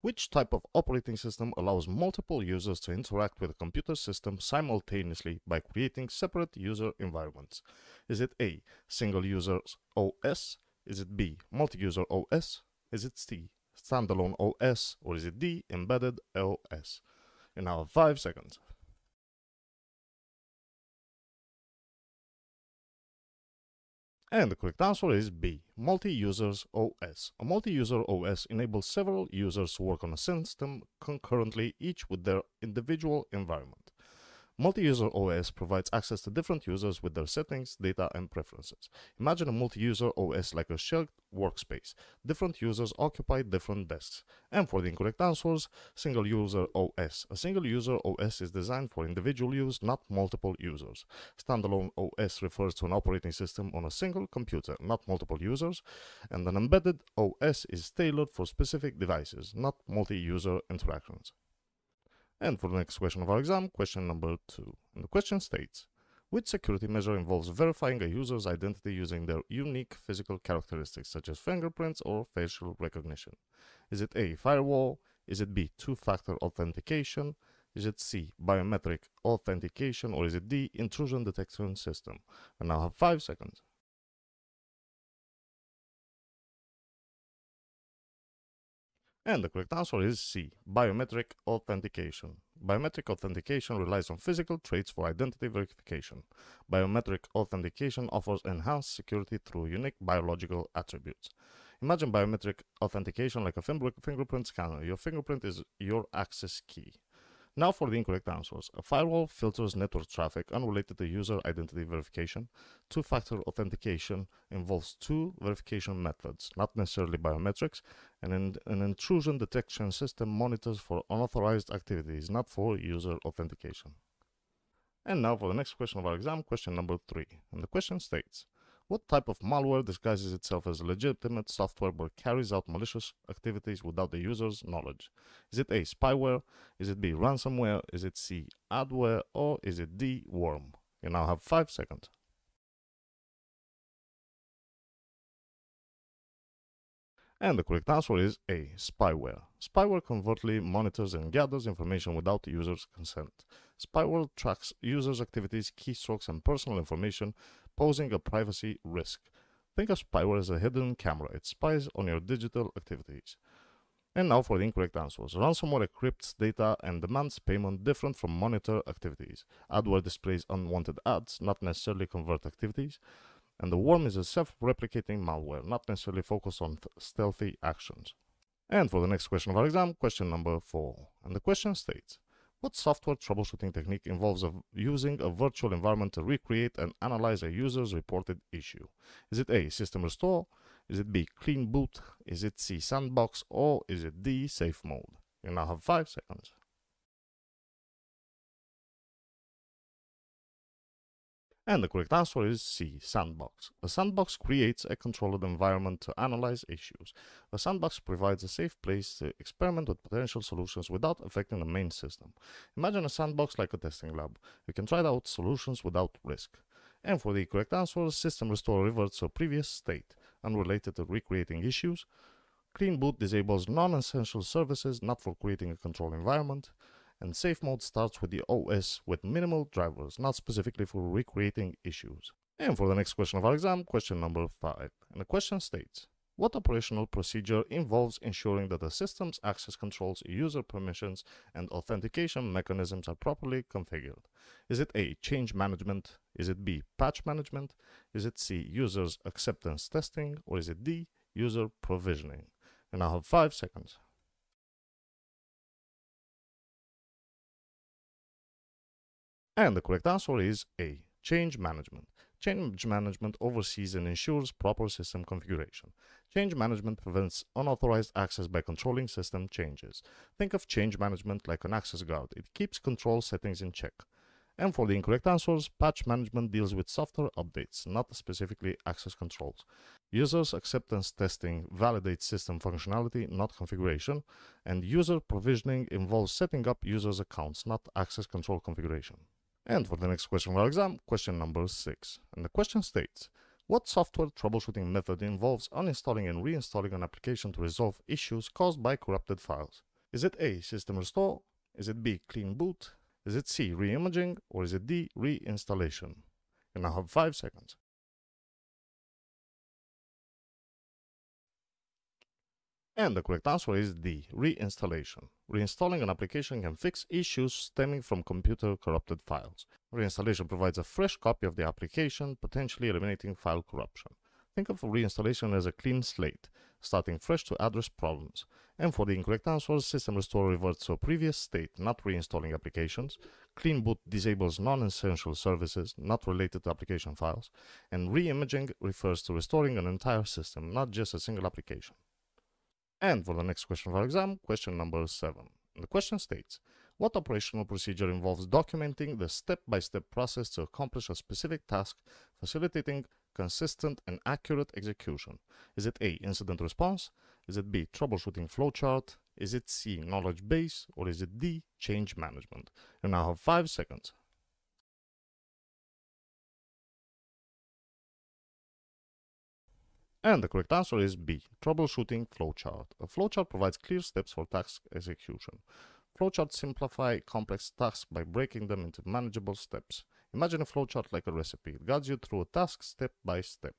Which type of operating system allows multiple users to interact with a computer system simultaneously by creating separate user environments? Is it A, single user OS? Is it B, multi-user OS? Is it C, standalone OS? Or is it D, embedded OS? In now 5 seconds. And the correct answer is B, multi-users OS. A multi-user OS enables several users to work on a system concurrently, each with their individual environment. Multi-user OS provides access to different users with their settings, data, and preferences. Imagine a multi-user OS like a shared workspace. Different users occupy different desks. And for the incorrect answers, single-user OS. A single-user OS is designed for individual use, not multiple users. Standalone OS refers to an operating system on a single computer, not multiple users. And an embedded OS is tailored for specific devices, not multi-user interactions. And for the next question of our exam, question number two. And the question states, which security measure involves verifying a user's identity using their unique physical characteristics such as fingerprints or facial recognition? Is it A, firewall? Is it B, two-factor authentication? Is it C, biometric authentication? Or is it D, intrusion detection system? And now have five seconds. And the correct answer is C, biometric authentication. Biometric authentication relies on physical traits for identity verification. Biometric authentication offers enhanced security through unique biological attributes. Imagine biometric authentication like a fingerprint scanner. Your fingerprint is your access key. Now for the incorrect answers. A firewall filters network traffic unrelated to user identity verification. Two-factor authentication involves two verification methods, not necessarily biometrics, and an intrusion detection system monitors for unauthorized activities, not for user authentication. And now for the next question of our exam, question number three. And the question states, what type of malware disguises itself as legitimate software but carries out malicious activities without the user's knowledge? Is it A. Spyware? Is it B. Ransomware? Is it C. Adware? Or is it D. Worm? You now have 5 seconds. And the correct answer is A. Spyware. Spyware covertly monitors and gathers information without the user's consent. Spyware tracks users' activities, keystrokes, and personal information, posing a privacy risk. Think of spyware as a hidden camera. It spies on your digital activities. And now for the incorrect answers. Ransomware encrypts data and demands payment different from monitor activities. Adware displays unwanted ads, not necessarily convert activities. And the worm is a self-replicating malware, not necessarily focused on stealthy actions. And for the next question of our exam, question number four. And the question states, what software troubleshooting technique involves using a virtual environment to recreate and analyze a user's reported issue? Is it A, system restore? Is it B, clean boot? Is it C, sandbox? Or is it D, safe mode? You now have five seconds. And the correct answer is C, sandbox. A sandbox creates a controlled environment to analyze issues. A sandbox provides a safe place to experiment with potential solutions without affecting the main system. Imagine a sandbox like a testing lab. You can try out solutions without risk. And for the correct answer, system restore reverts to a previous state, unrelated to recreating issues. Clean boot disables non-essential services not for creating a control environment and safe mode starts with the OS with minimal drivers, not specifically for recreating issues. And for the next question of our exam, question number 5. And the question states, what operational procedure involves ensuring that the system's access controls, user permissions, and authentication mechanisms are properly configured? Is it A. Change management? Is it B. Patch management? Is it C. Users acceptance testing? Or is it D. User provisioning? And I have 5 seconds. And the correct answer is A. Change management. Change management oversees and ensures proper system configuration. Change management prevents unauthorized access by controlling system changes. Think of change management like an access guard. It keeps control settings in check. And for the incorrect answers, patch management deals with software updates, not specifically access controls. Users acceptance testing validates system functionality, not configuration, and user provisioning involves setting up users' accounts, not access control configuration. And for the next question of our exam, question number 6. And the question states, what software troubleshooting method involves uninstalling and reinstalling an application to resolve issues caused by corrupted files? Is it A. System restore? Is it B. Clean boot? Is it C. Reimaging? Or is it D. Reinstallation? You now have 5 seconds. And the correct answer is D, reinstallation. Reinstalling an application can fix issues stemming from computer corrupted files. Reinstallation provides a fresh copy of the application, potentially eliminating file corruption. Think of reinstallation as a clean slate, starting fresh to address problems. And for the incorrect answer, System Restore reverts to a previous state, not reinstalling applications. Clean Boot disables non-essential services not related to application files. And Reimaging refers to restoring an entire system, not just a single application. And for the next question of our exam, question number 7. The question states, what operational procedure involves documenting the step-by-step -step process to accomplish a specific task, facilitating consistent and accurate execution? Is it A, incident response? Is it B, troubleshooting flowchart? Is it C, knowledge base? Or is it D, change management? You now have 5 seconds. And the correct answer is B, troubleshooting flowchart. A flowchart provides clear steps for task execution. Flowcharts simplify complex tasks by breaking them into manageable steps. Imagine a flowchart like a recipe. It guides you through a task step by step.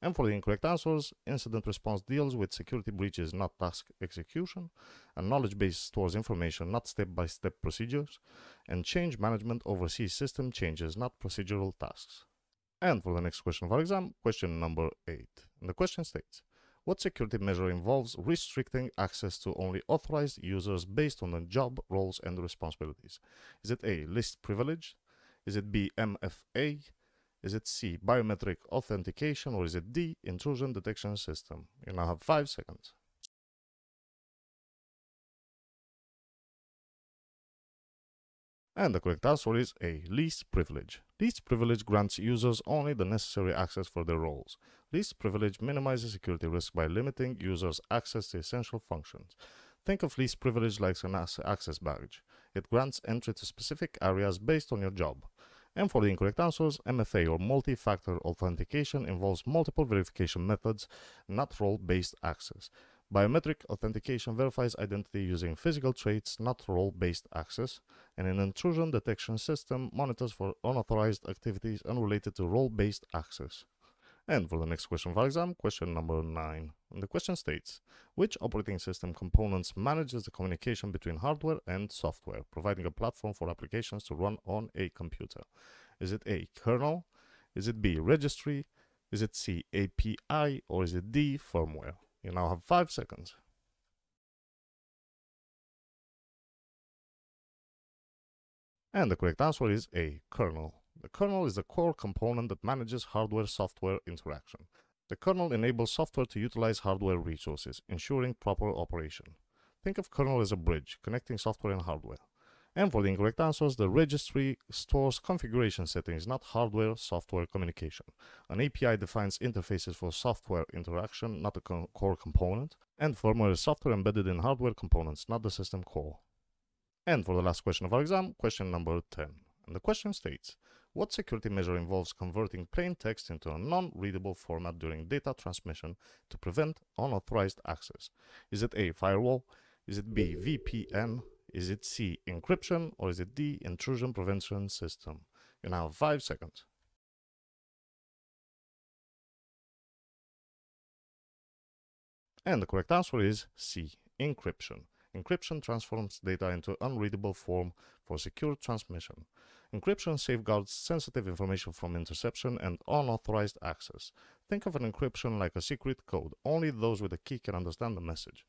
And for the incorrect answers, incident response deals with security breaches, not task execution. A knowledge base stores information, not step-by-step -step procedures. And change management oversees system changes, not procedural tasks. And for the next question of our exam, question number 8. And the question states, what security measure involves restricting access to only authorized users based on the job, roles, and responsibilities? Is it A, least privilege? Is it B, MFA? Is it C, biometric authentication? Or is it D, intrusion detection system? You now have five seconds. And the correct answer is A. Least privilege. Least privilege grants users only the necessary access for their roles. Least privilege minimizes security risk by limiting users' access to essential functions. Think of least privilege like an access badge. It grants entry to specific areas based on your job. And for the incorrect answers, MFA or multi-factor authentication involves multiple verification methods, not role-based access. Biometric authentication verifies identity using physical traits, not role-based access, and an intrusion detection system monitors for unauthorized activities unrelated to role-based access. And for the next question of our exam, question number 9. And the question states, which operating system components manages the communication between hardware and software, providing a platform for applications to run on a computer? Is it A, kernel? Is it B, registry? Is it C, API? Or is it D, firmware? You now have five seconds. And the correct answer is A, kernel. The kernel is the core component that manages hardware-software interaction. The kernel enables software to utilize hardware resources, ensuring proper operation. Think of kernel as a bridge, connecting software and hardware. And for the incorrect answers, the registry stores configuration settings, not hardware-software communication. An API defines interfaces for software interaction, not a co core component. And firmware is software embedded in hardware components, not the system core. And for the last question of our exam, question number 10. And the question states, what security measure involves converting plain text into a non-readable format during data transmission to prevent unauthorized access? Is it A, firewall? Is it B, VPN? Is it C, encryption? Or is it D, intrusion prevention system? You now have five seconds. And the correct answer is C, encryption. Encryption transforms data into unreadable form for secure transmission. Encryption safeguards sensitive information from interception and unauthorized access. Think of an encryption like a secret code. Only those with a key can understand the message.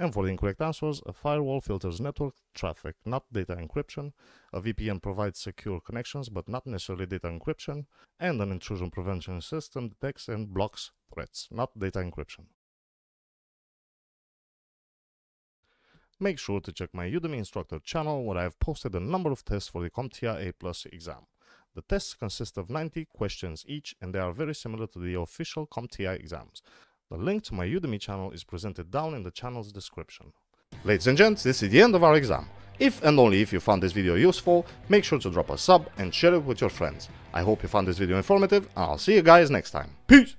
And for the incorrect answers, a firewall filters network traffic, not data encryption. A VPN provides secure connections, but not necessarily data encryption. And an intrusion prevention system detects and blocks threats, not data encryption. Make sure to check my Udemy instructor channel where I have posted a number of tests for the CompTIA A Plus exam. The tests consist of 90 questions each and they are very similar to the official CompTIA exams. The link to my Udemy channel is presented down in the channel's description. Ladies and gents, this is the end of our exam. If and only if you found this video useful, make sure to drop a sub and share it with your friends. I hope you found this video informative and I'll see you guys next time. Peace!